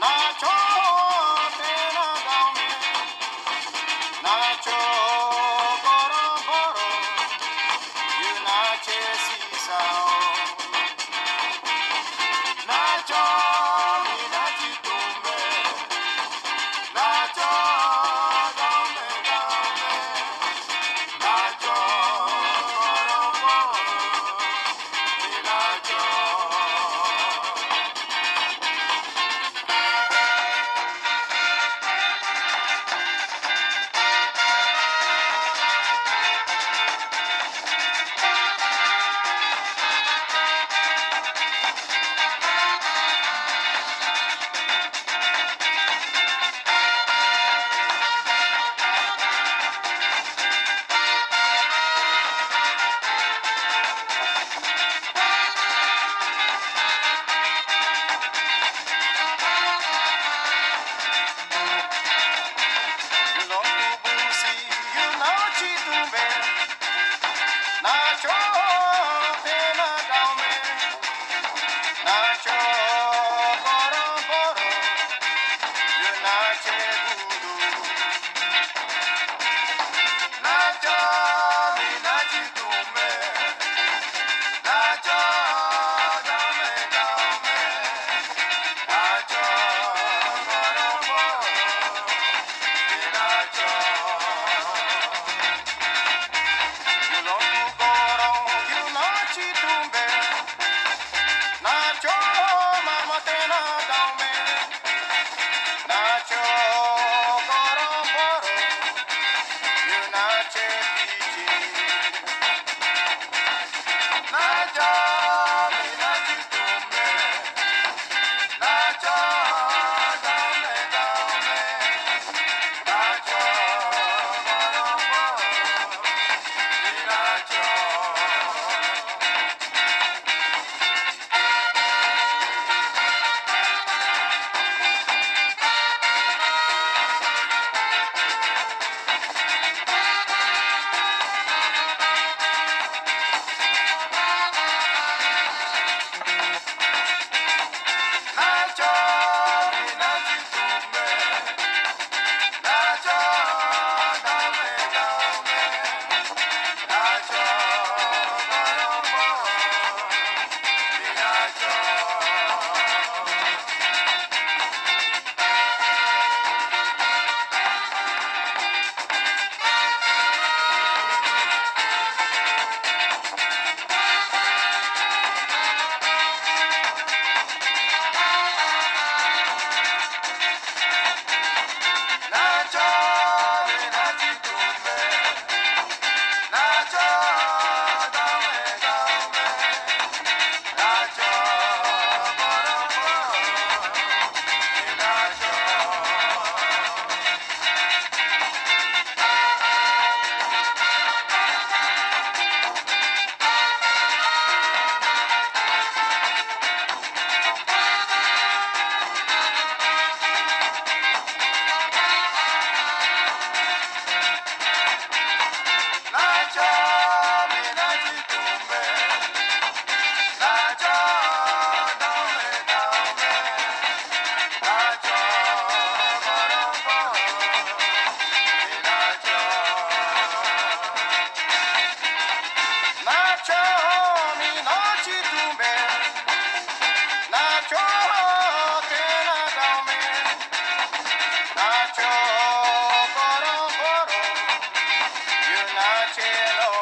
La all. cielo.